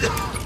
Oh.